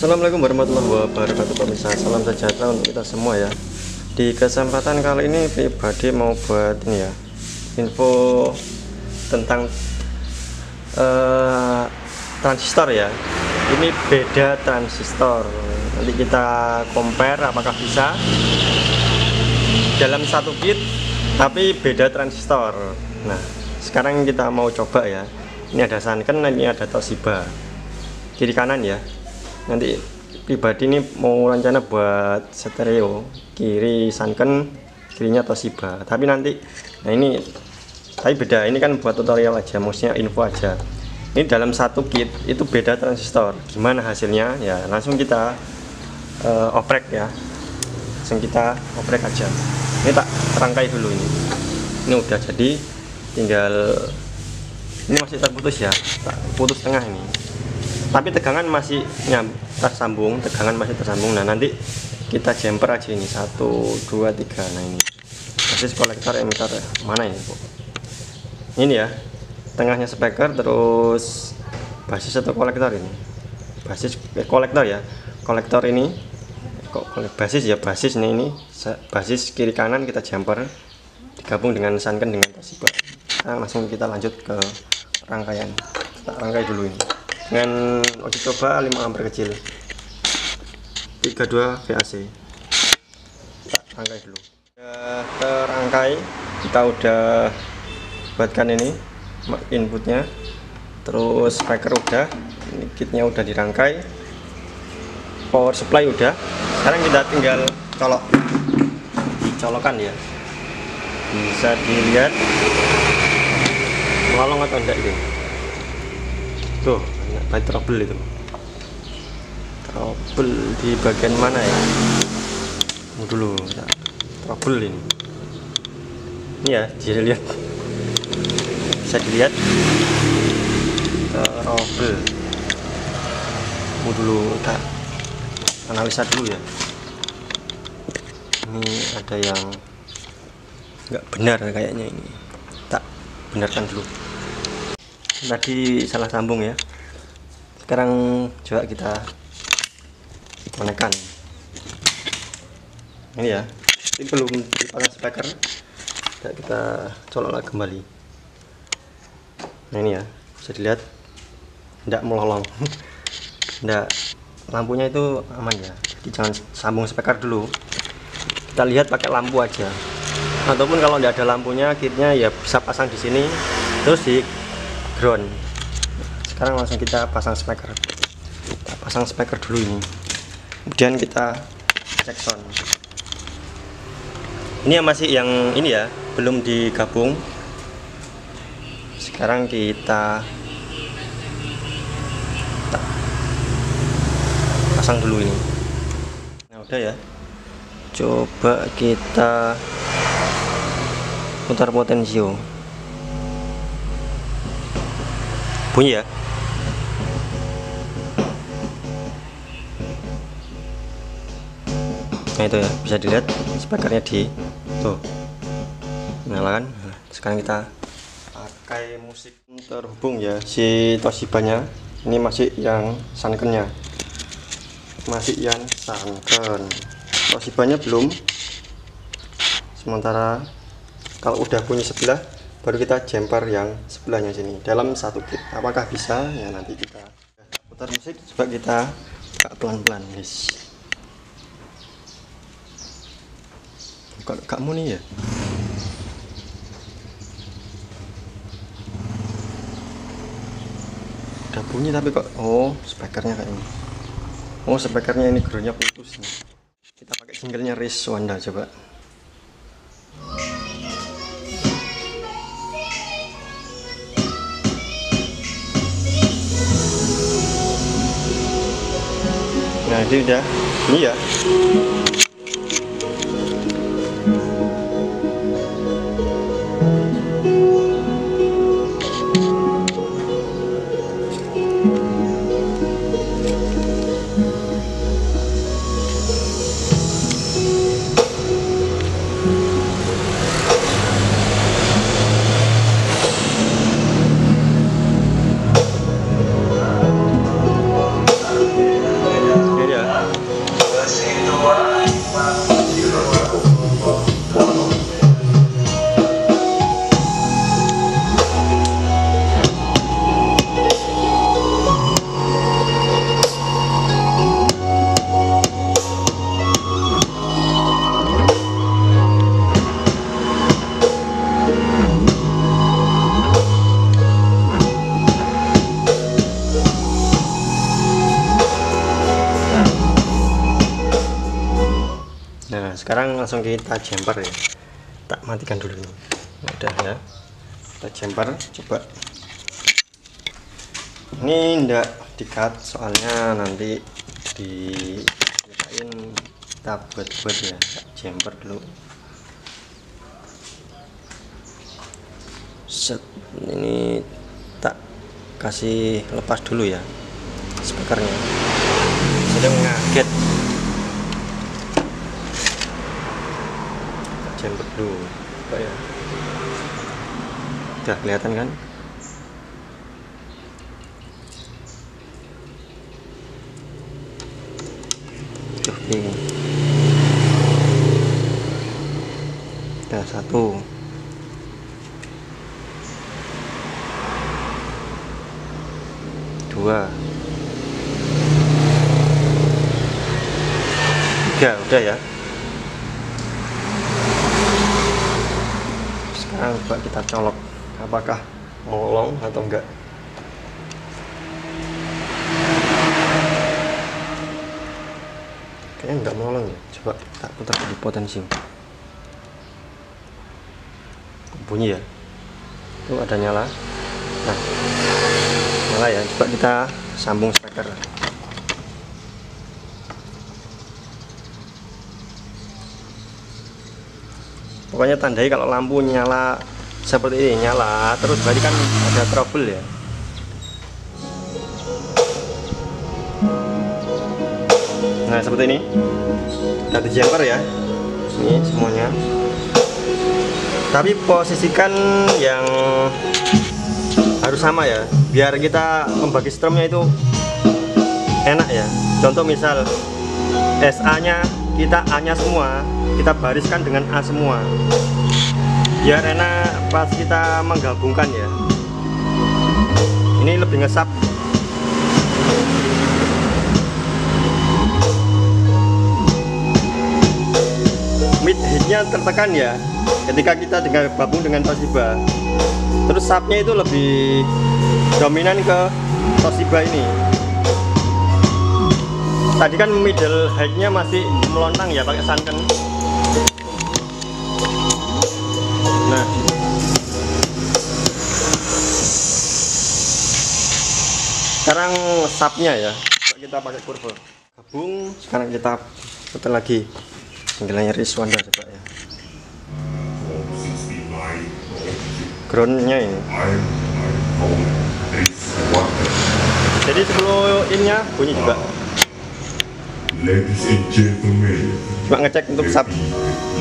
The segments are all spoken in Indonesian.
Assalamualaikum warahmatullahi wabarakatuh pemirsa. Salam sejahtera untuk kita semua ya. Di kesempatan kali ini pribadi mau buat ini ya Info tentang uh, transistor ya. Ini beda transistor. Nanti kita compare apakah bisa Dalam satu kit tapi beda transistor. Nah sekarang kita mau coba ya. Ini ada Sanken, ini ada Toshiba. Kiri kanan ya nanti pribadi ini mau rencana buat stereo kiri Sanken kirinya Toshiba. Tapi nanti nah ini tapi beda. Ini kan buat tutorial aja maksudnya info aja. Ini dalam satu kit itu beda transistor. Gimana hasilnya? Ya langsung kita uh, oprek ya. Langsung kita oprek aja. Ini tak rangkai dulu ini. Ini udah jadi tinggal ini masih terputus ya. Tak putus tengah ini tapi tegangan masih nyam, tersambung tegangan masih tersambung. Nah nanti kita jumper aja ini. Satu dua tiga. Nah ini. Basis kolektor emitter mana ini bu? Ini ya. Tengahnya speaker terus basis atau kolektor ini? Basis eh, kolektor ya. Kolektor ini kok basis ya basis nih ini. Basis kiri kanan kita jumper digabung dengan sanken dengan Toshiba nah, langsung kita lanjut ke rangkaian. Kita rangkai dulu ini dengan uji coba 5 ampere kecil. 32 VAC kita rangkai dulu. Sudah terangkai kita udah buatkan ini inputnya. Terus speaker udah. Ini kitnya udah dirangkai. Power supply udah. Sekarang kita tinggal colok. Dicolokan ya. Bisa dilihat. Melolong atau enggak ini? Tuh by trouble itu. Trouble di bagian mana ya? Tunggu dulu ya. trouble ini. Ini ya jadi lihat bisa dilihat. Trouble. Tunggu dulu kita analisa dulu ya. Ini ada yang nggak benar kayaknya ini. Tak benarkan dulu. Tadi salah sambung ya sekarang coba kita menekan. Ini ya. Ini belum dipasang speaker. Tidak kita colok lagi kembali. Nah ini ya. Bisa dilihat tidak melolong. Tidak lampunya itu aman ya. Jadi jangan sambung speaker dulu. Kita lihat pakai lampu aja. Ataupun kalau tidak ada lampunya kitnya ya bisa pasang di sini terus di ground sekarang langsung kita pasang speaker. Kita pasang speaker dulu ini. Kemudian kita cek sound. Ini yang masih yang ini ya belum digabung. Sekarang kita pasang dulu ini. Nah udah ya. Coba kita putar potensio bunyi ya nah itu ya bisa dilihat speakernya di tuh nyalakan. Sekarang kita pakai musik terhubung ya si Toshiba nya ini masih yang Sankennya. Masih yang Sanken. Toshiba nya belum. Sementara kalau udah punya sebelah baru kita jumper yang sebelahnya sini. Dalam satu kit apakah bisa? Ya nanti kita putar musik coba kita pelan-pelan guys kalau kamu nih ya udah bunyi tapi kok oh speakernya kayak ini. Oh speakernya ini groundnya putus nih. Kita pakai singlenya Riz Wanda coba. Nah ini udah ini ya sekarang langsung kita jumper ya. Tak matikan dulu ini. Udah ya. Kita jumper coba. Ini ndak dikat soalnya nanti dikain kita buat-buat ya jumper dulu. Set ini tak kasih lepas dulu ya speakernya. Sedang ngaget dulu apa ya udah kelihatan kan ini. Udah satu. Dua. Tiga, udah ya. Sekarang coba kita colok. Apakah molong atau enggak. kayaknya enggak molong ya. Coba tak putar di potensi. Bunyi ya? Itu ada nyala. Nah nyala ya. Coba kita sambung speaker pokoknya tandai kalau lampu nyala seperti ini nyala terus berarti kan ada trouble ya? Nah seperti ini. Ada jumper ya ini semuanya. Tapi posisikan yang harus sama ya biar kita membagi strumnya itu enak ya. Contoh misal SA nya kita A semua kita bariskan dengan A semua. Biar enak pas kita menggabungkan ya. Ini lebih ngesap. Mid hitnya tertekan ya ketika kita dengan gabung dengan Toshiba. Terus subnya itu lebih dominan ke Toshiba ini. Tadi kan middle height-nya masih melontang ya pakai sunken sekarang subnya ya. Kita pakai kurva. Gabung sekarang kita putar lagi. Panggilannya Rizwanda coba ya. Groundnya ini. Jadi sebelum innya bunyi juga. Ladies cuma ngecek untuk sub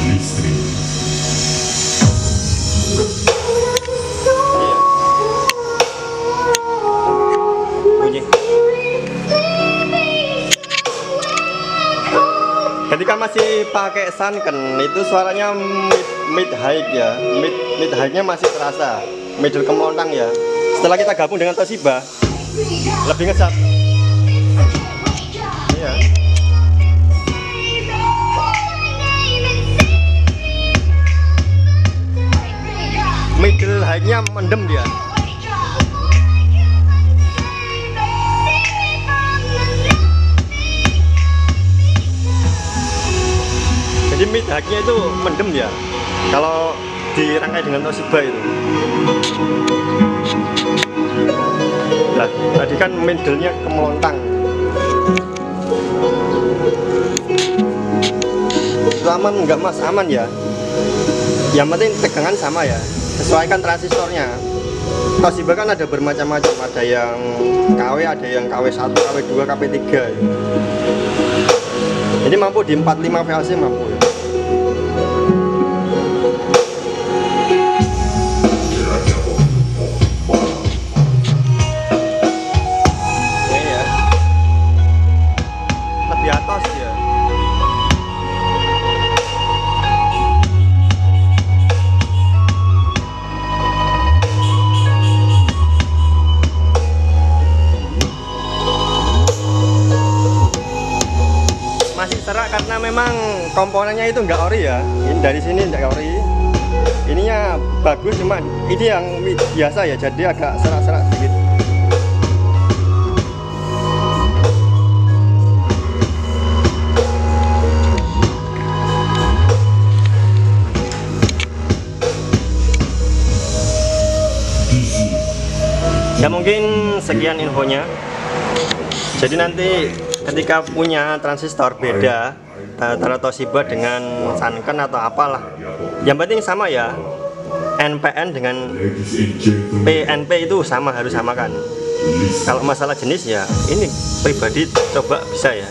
listening. Pakai sunken itu suaranya mid, mid high ya. Mid mid high nya masih terasa. Middle kemontang ya. Setelah kita gabung dengan Toshiba lebih ngesap iya. Middle high nya mendem dia jadi mid high nya itu mendem ya? Kalau dirangkai dengan Toshiba itu? Lah tadi kan middle nya kemelontang. Itu aman enggak mas? Aman ya? Yang penting tegangan sama ya? Sesuaikan transistornya Toshiba kan ada bermacam-macam. Ada yang KW ada yang KW1 KW2 KW3 ya. ini mampu di 45 VLC mampu ya komponennya itu enggak ori ya. Ini dari sini enggak ori. Ininya bagus cuman ini yang biasa ya jadi agak serak-serak sedikit. Ya mungkin sekian infonya. Jadi nanti ketika punya transistor beda antara Toshiba dengan Sanken atau apalah. Yang penting sama ya. NPN dengan PNP itu sama harus samakan. Kalau masalah jenis ya ini pribadi coba bisa ya.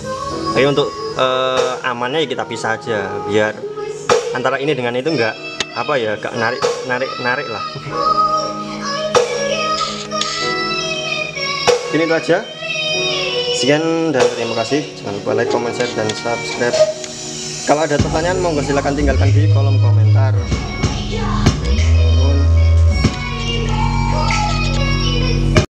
Tapi untuk eh, amannya ya kita pisah aja biar antara ini dengan itu enggak apa ya gak narik narik narik lah. Ini itu aja sekian dan terima kasih. Jangan lupa like comment share dan subscribe. Kalau ada pertanyaan monggo silahkan tinggalkan di kolom komentar